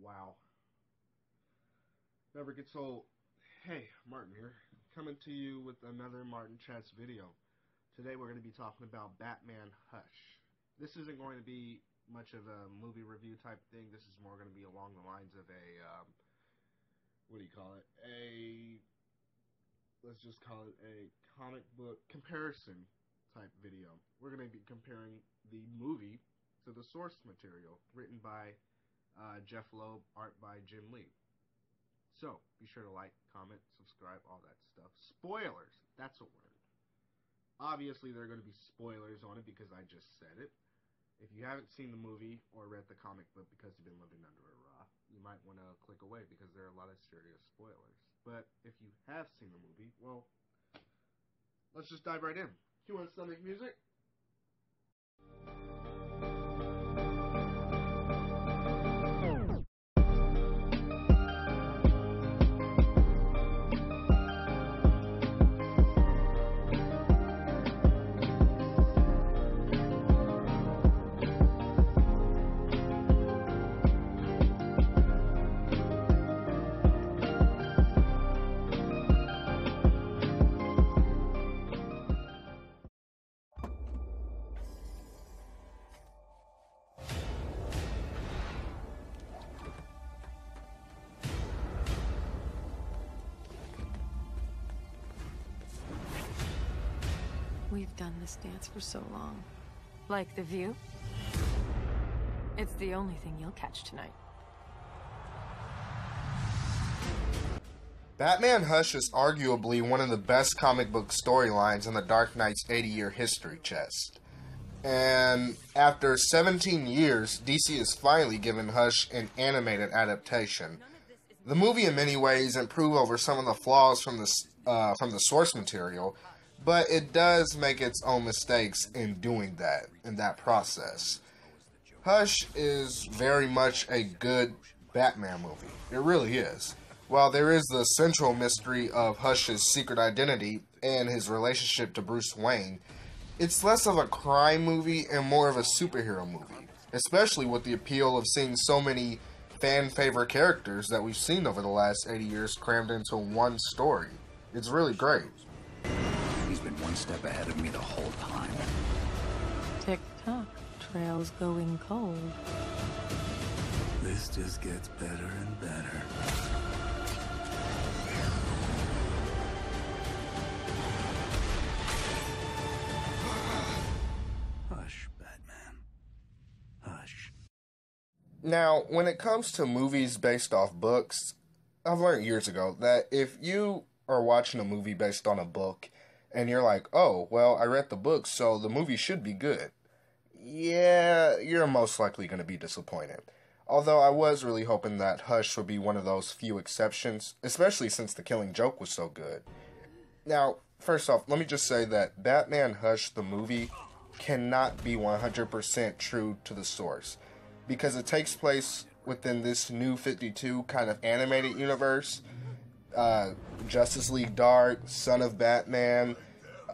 Wow. Never gets old. Hey, Martin here, coming to you with another Martin CHATZ video. Today we're going to be talking about Batman Hush. This isn't going to be much of a movie review type thing. This is more going to be along the lines of a, um, what do you call it? A, let's just call it a comic book comparison type video. We're going to be comparing the movie to the source material written by uh, Jeph Loeb, art by Jim Lee. So, be sure to like, comment, subscribe, all that stuff. Spoilers! That's a word. Obviously, there are going to be spoilers on it because I just said it. If you haven't seen the movie or read the comic book because you've been living under a rock, you might want to click away because there are a lot of serious spoilers. But if you have seen the movie, well, let's just dive right in. You want stomach music? Done this dance for so long. Like the view? It's the only thing you'll catch tonight. Batman Hush is arguably one of the best comic book storylines in the Dark Knight's 80 year history chest. And after 17 years, DC has finally given Hush an animated adaptation. The movie, in many ways, improved over some of the flaws from the uh, from the source material, but it does make its own mistakes in doing that in that process. Hush is very much a good Batman movie. It really is. While there is the central mystery of Hush's secret identity and his relationship to Bruce Wayne, it's less of a crime movie and more of a superhero movie, especially with the appeal of seeing so many fan favorite characters that we've seen over the last 80 years crammed into one story. It's really great. He's been one step ahead of me the whole time. Tick tock, trail's going cold. This just gets better and better. Hush, Batman. Hush. Now, when it comes to movies based off books, I've learned years ago that if you are watching a movie based on a book and you're like, oh, well, I read the book, so the movie should be good, yeah, you're most likely going to be disappointed. Although I was really hoping that Hush would be one of those few exceptions, especially since The Killing Joke was so good. Now, first off, let me just say that Batman Hush, the movie, cannot be 100% true to the source because it takes place within this new 52 kind of animated universe. Uh, Justice League Dark, Son of Batman,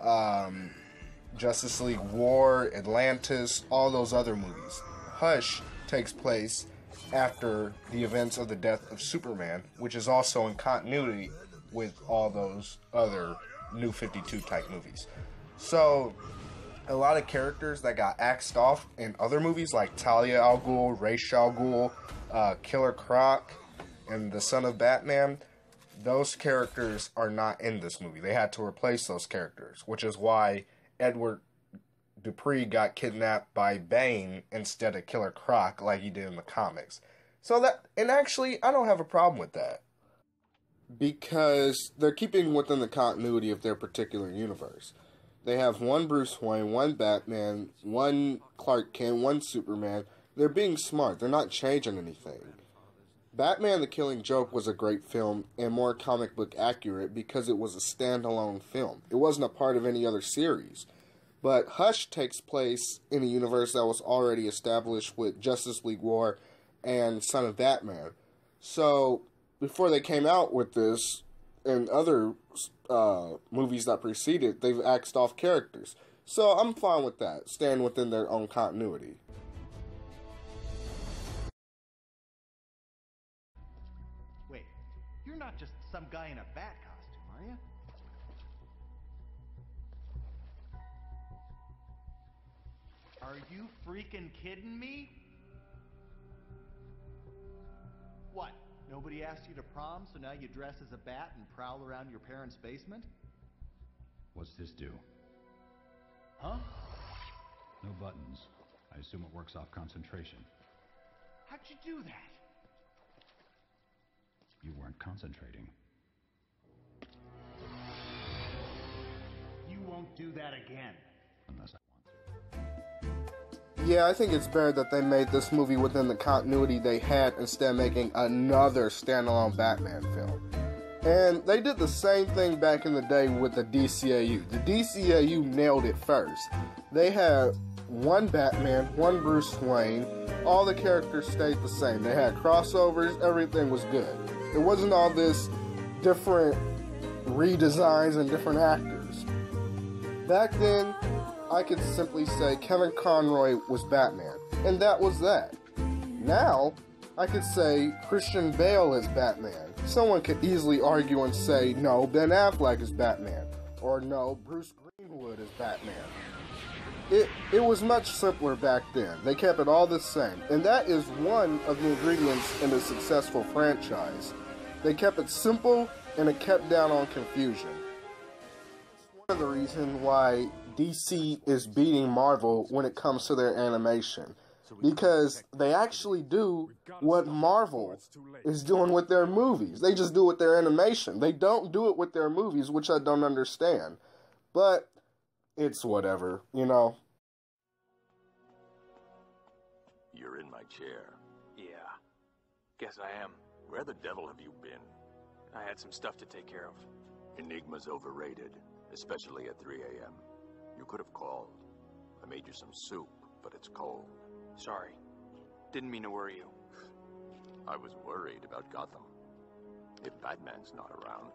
um, Justice League War, Atlantis, all those other movies. Hush takes place after the events of the death of Superman, which is also in continuity with all those other new 52 type movies. So, a lot of characters that got axed off in other movies like Talia al Ghul, Ra's al Ghul, uh, Killer Croc, and the Son of Batman, those characters are not in this movie. They had to replace those characters, which is why Edward Dupree got kidnapped by Bane instead of Killer Croc like he did in the comics. So that, and actually, I don't have a problem with that. Because they're keeping within the continuity of their particular universe. They have one Bruce Wayne, one Batman, one Clark Kent, one Superman. They're being smart. They're not changing anything. Batman the Killing Joke was a great film and more comic book accurate because it was a standalone film. It wasn't a part of any other series. But Hush takes place in a universe that was already established with Justice League War and Son of Batman. So, before they came out with this and other uh, movies that preceded, they've axed off characters. So, I'm fine with that, staying within their own continuity. Some guy in a bat costume, are you? Are you freaking kidding me? What? Nobody asked you to prom, so now you dress as a bat and prowl around your parents' basement? What's this do? Huh? No buttons. I assume it works off concentration. How'd you do that? You weren't concentrating. Won't do that again. Unless I want to. Yeah, I think it's better that they made this movie within the continuity they had instead of making another standalone Batman film. And they did the same thing back in the day with the DCAU. The DCAU nailed it first. They had one Batman, one Bruce Wayne, all the characters stayed the same. They had crossovers, everything was good. It wasn't all this different redesigns and different actors. Back then, I could simply say Kevin Conroy was Batman, and that was that. Now, I could say Christian Bale is Batman. Someone could easily argue and say, no, Ben Affleck is Batman, or no, Bruce Greenwood is Batman. It, it was much simpler back then. They kept it all the same, and that is one of the ingredients in a successful franchise. They kept it simple and it kept down on confusion. One of the reasons why DC is beating Marvel when it comes to their animation. Because they actually do what Marvel is doing with their movies. They just do it with their animation. They don't do it with their movies, which I don't understand. But it's whatever, you know. You're in my chair. Yeah. Guess I am. Where the devil have you been? I had some stuff to take care of. Enigma's overrated, especially at 3 a.m. You could have called. I made you some soup, but it's cold. Sorry. Didn't mean to worry you. I was worried about Gotham. If Batman's not around,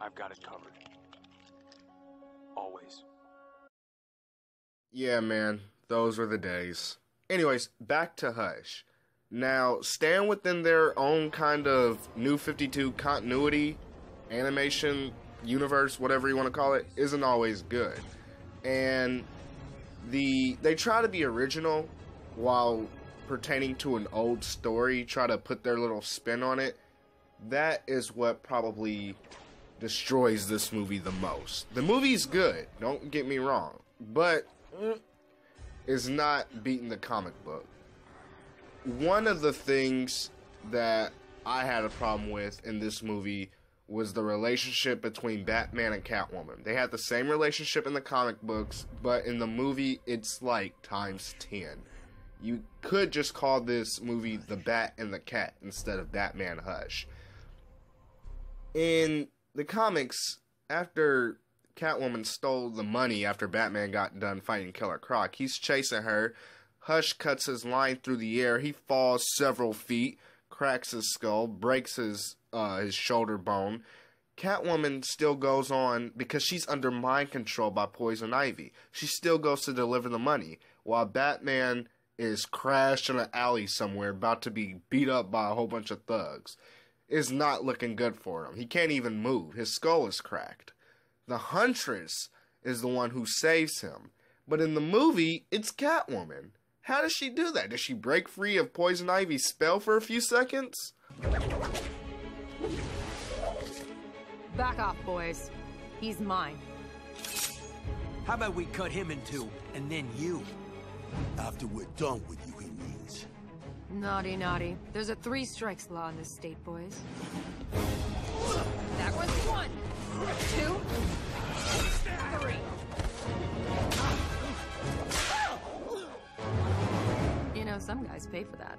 I've got it covered. Always. Yeah, man, those were the days. Anyways, back to Hush. Now, staying within their own kind of new 52 continuity, animation, universe, whatever you want to call it, isn't always good. And the they try to be original while pertaining to an old story, try to put their little spin on it. That is what probably destroys this movie the most. The movie's good, don't get me wrong, but is not beating the comic book. One of the things that I had a problem with in this movie was the relationship between Batman and Catwoman. They had the same relationship in the comic books, but in the movie, it's like times 10. You could just call this movie The Bat and the Cat instead of Batman Hush. In the comics, after Catwoman stole the money after Batman got done fighting Killer Croc, he's chasing her. Hush cuts his line through the air. He falls several feet, cracks his skull, breaks his uh, his shoulder bone. Catwoman still goes on because she's under mind control by Poison Ivy. She still goes to deliver the money, while Batman is crashed in an alley somewhere, about to be beat up by a whole bunch of thugs. It's not looking good for him. He can't even move. His skull is cracked. The Huntress is the one who saves him. But in the movie, it's Catwoman. How does she do that? Does she break free of Poison Ivy's spell for a few seconds? Back off, boys. He's mine. How about we cut him in two, and then you? After we're done with you, he means. Naughty, naughty. There's a three strikes law in this state, boys. That was one, two, three. You know, some guys pay for that.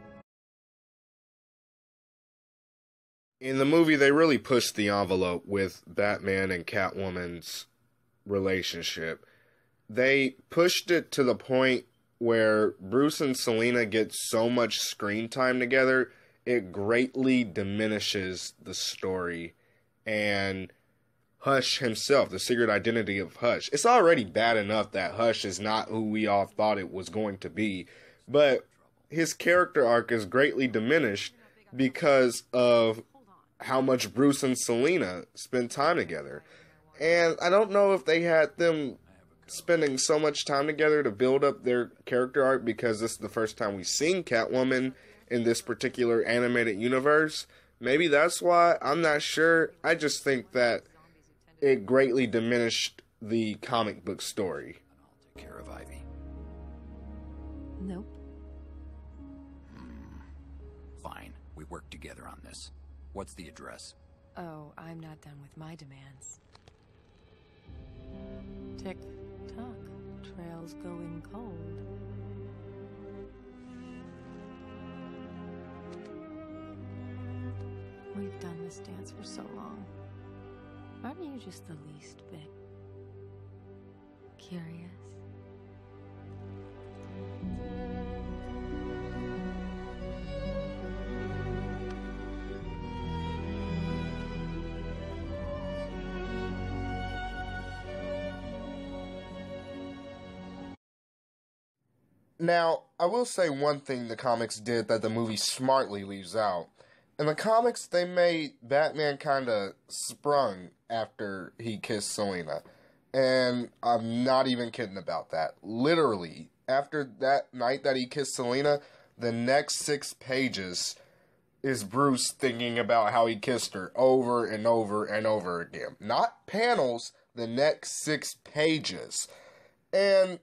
In the movie, they really pushed the envelope with Batman and Catwoman's relationship. They pushed it to the point where Bruce and Selina get so much screen time together, it greatly diminishes the story. And Hush himself, the secret identity of Hush. It's already bad enough that Hush is not who we all thought it was going to be, but his character arc is greatly diminished because of how much Bruce and Selina spend time together. And I don't know if they had them spending so much time together to build up their character arc because this is the first time we've seen Catwoman in this particular animated universe. Maybe that's why. I'm not sure. I just think that it greatly diminished the comic book story. Take care of Ivy. Nope. Hmm. Fine. We work together on this. What's the address? Oh, I'm not done with my demands. Tick tock. Trail's going cold. We've done this dance for so long. Aren't you just the least bit curious? Now, I will say one thing the comics did that the movie smartly leaves out. In the comics, they made Batman kind of sprung after he kissed Selina. And I'm not even kidding about that. Literally, after that night that he kissed Selina, the next six pages is Bruce thinking about how he kissed her over and over and over again. Not panels, the next six pages. And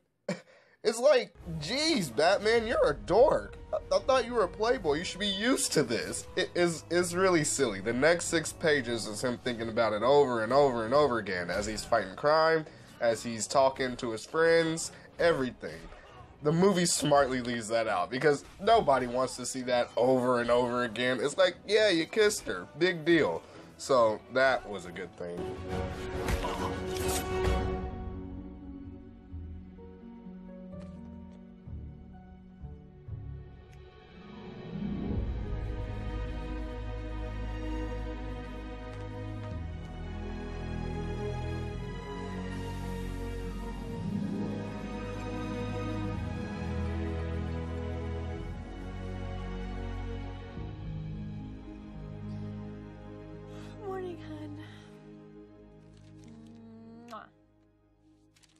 it's like, geez, Batman, you're a dork. I, I thought you were a playboy. You should be used to this. It is is really silly. The next six pages is him thinking about it over and over and over again as he's fighting crime, as he's talking to his friends, everything. The movie smartly leaves that out because nobody wants to see that over and over again. It's like, yeah, you kissed her. Big deal. So that was a good thing.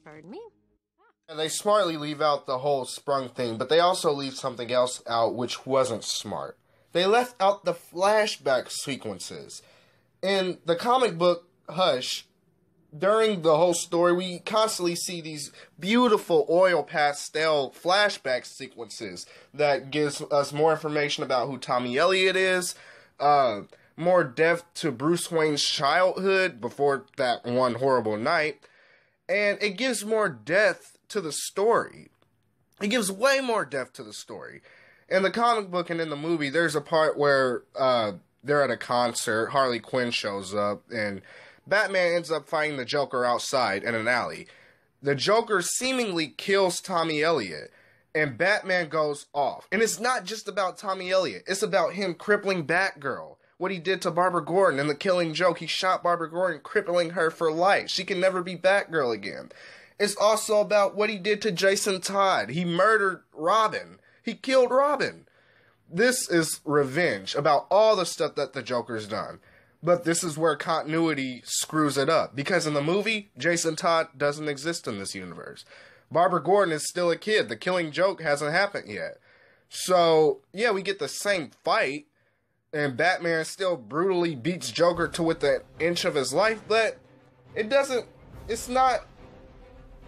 Pardon me? And they smartly leave out the whole sprung thing, but they also leave something else out which wasn't smart. They left out the flashback sequences. In the comic book Hush, during the whole story, we constantly see these beautiful oil pastel flashback sequences that gives us more information about who Tommy Elliot is, uh, more depth to Bruce Wayne's childhood before that one horrible night, and it gives more depth to the story. It gives way more depth to the story. In the comic book and in the movie, there's a part where uh, they're at a concert. Harley Quinn shows up, and Batman ends up fighting the Joker outside in an alley. The Joker seemingly kills Tommy Elliot, and Batman goes off. And it's not just about Tommy Elliot, it's about him crippling Batgirl. What he did to Barbara Gordon in the killing joke. He shot Barbara Gordon, crippling her for life. She can never be Batgirl again. It's also about what he did to Jason Todd. He murdered Robin. He killed Robin. This is revenge about all the stuff that the Joker's done. But this is where continuity screws it up. Because in the movie, Jason Todd doesn't exist in this universe. Barbara Gordon is still a kid. The killing joke hasn't happened yet. So, yeah, we get the same fight, and Batman still brutally beats Joker to within an inch of his life, but it doesn't, it's not,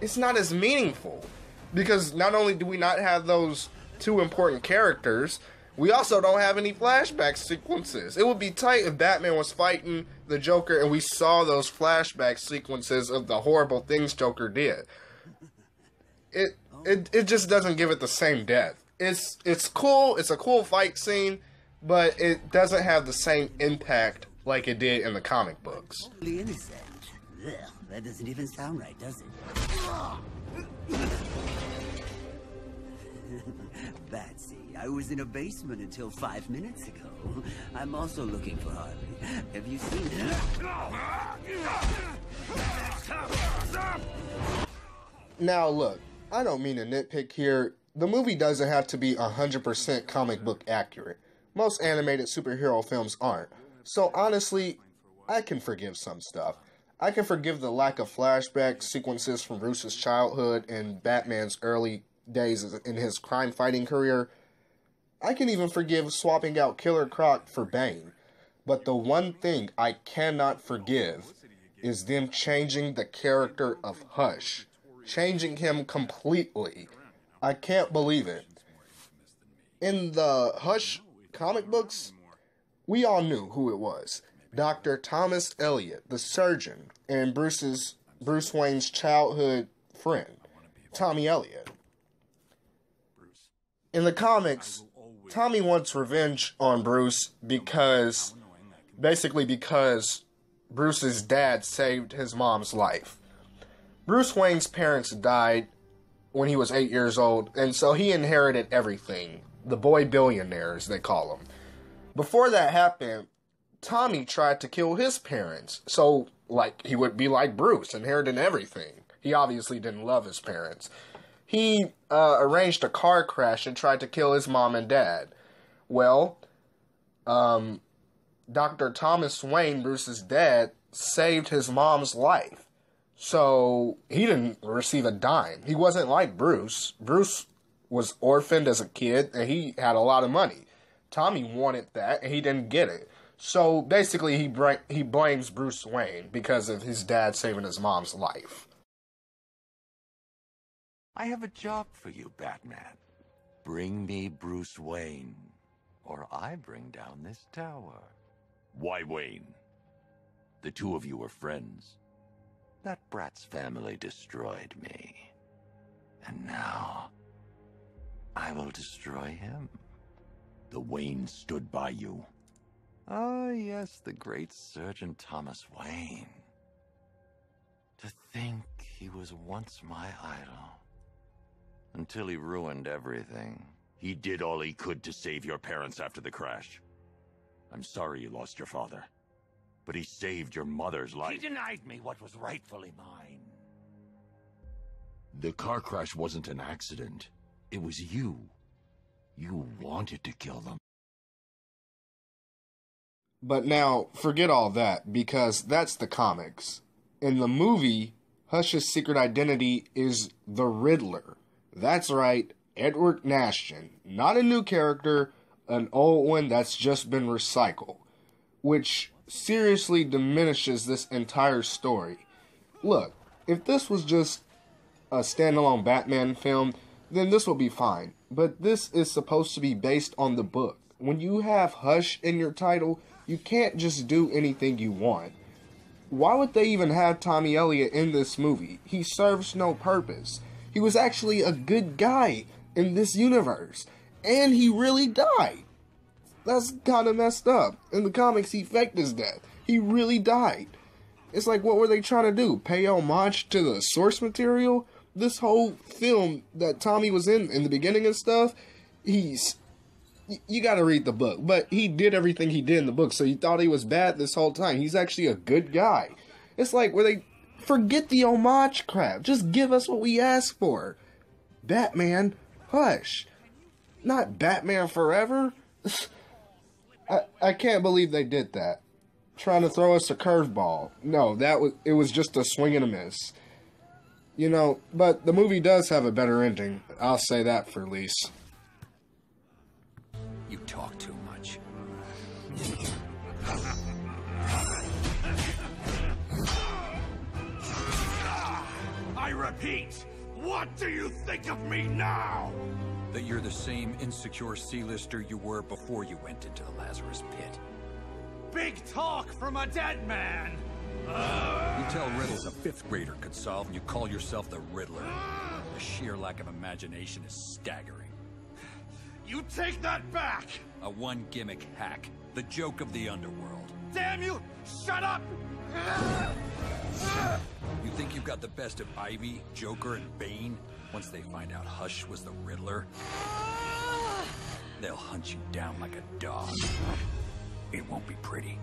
it's not as meaningful. Because not only do we not have those two important characters, we also don't have any flashback sequences. It would be tight if Batman was fighting the Joker and we saw those flashback sequences of the horrible things Joker did. It it it just doesn't give it the same depth. It's it's cool, it's a cool fight scene, but it doesn't have the same impact like it did in the comic books. Totally innocent. Ugh, that doesn't even sound right, does it? Batsy, I was in a basement until five minutes ago. I'm also looking for Harley. Have you seen her? Now, look, I don't mean to nitpick here. The movie doesn't have to be 100% comic book accurate. Most animated superhero films aren't. So honestly, I can forgive some stuff. I can forgive the lack of flashback sequences from Bruce's childhood and Batman's early days in his crime fighting career. I can even forgive swapping out Killer Croc for Bane. But the one thing I cannot forgive is them changing the character of Hush. Changing him completely. I can't believe it. In the Hush comic books, we all knew who it was. Dr. Thomas Elliot, the surgeon, and Bruce's Bruce Wayne's childhood friend, Tommy Elliot. In the comics, Tommy wants revenge on Bruce because basically because Bruce's dad saved his mom's life. Bruce Wayne's parents died when he was 8 years old, and so he inherited everything. The boy billionaire, as they call him. Before that happened, Tommy tried to kill his parents. So, like, he would be like Bruce, inheriting everything. He obviously didn't love his parents. He uh, arranged a car crash and tried to kill his mom and dad. Well, um, Dr. Thomas Wayne, Bruce's dad, saved his mom's life. So he didn't receive a dime. He wasn't like Bruce. Bruce was orphaned as a kid and he had a lot of money. Tommy wanted that and he didn't get it. So basically, he bra- he blames Bruce Wayne because of his dad saving his mom's life. I have a job for you, Batman. Bring me Bruce Wayne, or I bring down this tower. Why Wayne? The two of you are friends. That brat's family destroyed me. And now, I will destroy him. The Wayne stood by you. Ah, yes, the great Surgeon Thomas Wayne. To think he was once my idol. Until he ruined everything. He did all he could to save your parents after the crash. I'm sorry you lost your father. But he saved your mother's life. He denied me what was rightfully mine. The car crash wasn't an accident. It was you. You wanted to kill them. But now, forget all that, because that's the comics. In the movie, Hush's secret identity is the Riddler. That's right, Edward Nashton. Not a new character, an old one that's just been recycled. Which seriously diminishes this entire story. Look, if this was just a standalone Batman film, then this would be fine. But this is supposed to be based on the book. When you have Hush in your title, you can't just do anything you want. Why would they even have Tommy Elliot in this movie? He serves no purpose. He was actually a good guy in this universe. And he really died. That's kind of messed up. In the comics, he faked his death. He really died. It's like, what were they trying to do? Pay homage to the source material? This whole film that Tommy was in in the beginning and stuff, he's you got to read the book. But he did everything he did in the book, so you thought he was bad this whole time. He's actually a good guy. It's like where they forget the homage crap. Just give us what we ask for. Batman, hush. Not Batman forever. I I can't believe they did that. Trying to throw us a curveball. No, that was it was just a swing and a miss. You know, but the movie does have a better ending. I'll say that for least. You talk too much. I repeat, what do you think of me now? That you're the same insecure C-lister you were before you went into the Lazarus pit. Big talk from a dead man! You tell riddles a fifth grader could solve, and you call yourself the Riddler. The sheer lack of imagination is staggering. You take that back! A one gimmick hack, the joke of the underworld. Damn you! Shut up! You think you've got the best of Ivy, Joker, and Bane? Once they find out Hush was the Riddler, they'll hunt you down like a dog. It won't be pretty.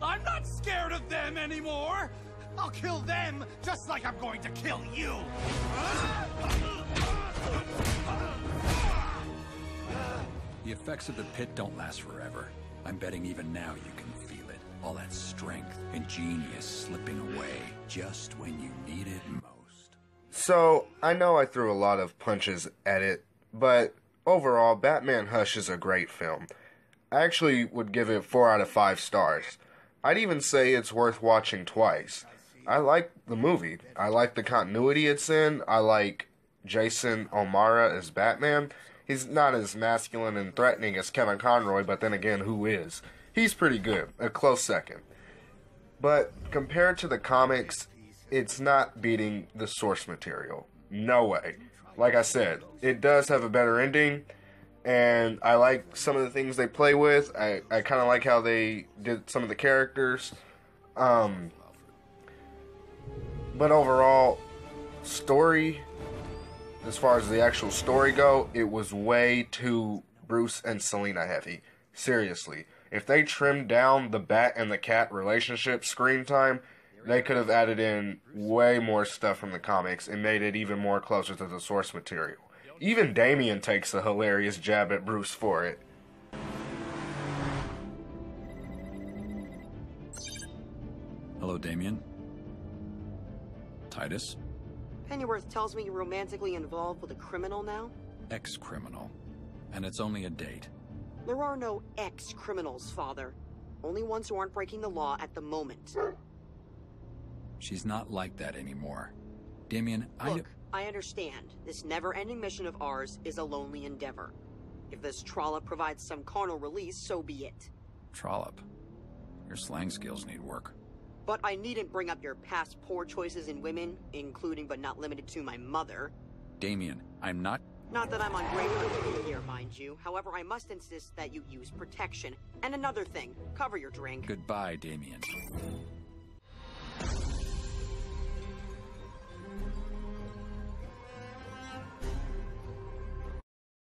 I'm not scared of them anymore! I'll kill them just like I'm going to kill you! The effects of the pit don't last forever. I'm betting even now you can feel it. All that strength and genius slipping away just when you need it. So, I know I threw a lot of punches at it, but overall, Batman Hush is a great film. I actually would give it 4 out of 5 stars. I'd even say it's worth watching twice. I like the movie. I like the continuity it's in. I like Jason O'Mara as Batman. He's not as masculine and threatening as Kevin Conroy, but then again, who is? He's pretty good, a close second. But compared to the comics, it's not beating the source material. No way. Like I said, it does have a better ending, and I like some of the things they play with. I, I kind of like how they did some of the characters. Um, but overall, story, as far as the actual story go, it was way too Bruce and Selina heavy. Seriously. If they trimmed down the bat and the cat relationship screen time, they could have added in way more stuff from the comics and made it even more closer to the source material. Even Damian takes a hilarious jab at Bruce for it. Hello, Damian. Titus? Pennyworth tells me you're romantically involved with a criminal now? Ex criminal. And it's only a date. There are no ex criminals, Father. Only ones who aren't breaking the law at the moment. She's not like that anymore. Damian, I. Look, I understand. This never ending mission of ours is a lonely endeavor. If this trollop provides some carnal release, so be it. Trollop. Your slang skills need work. But I needn't bring up your past poor choices in women, including but not limited to my mother. Damian, I'm not. Not that I'm on great terms here, mind you. However, I must insist that you use protection. And another thing, cover your drink. Goodbye, Damian.